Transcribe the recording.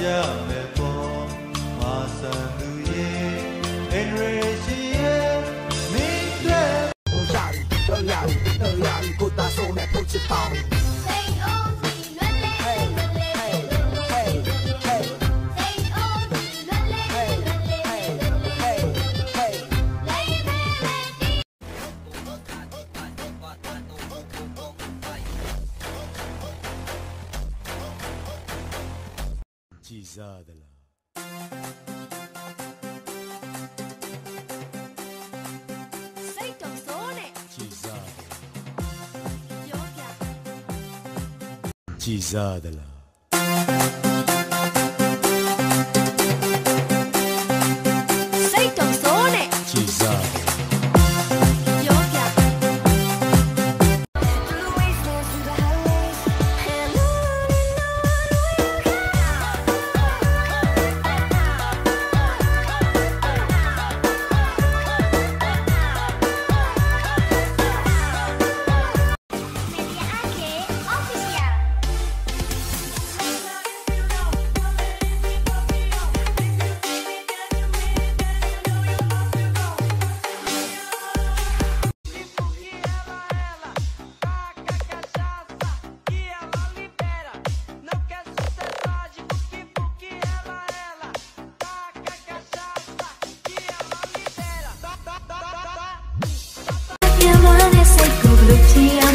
ကြမဲ့ပေါ်မာဆန်သူရဲ့ generation Cisadala. Sei tossone. Cisadala. Yoga. Cisadala. beauty.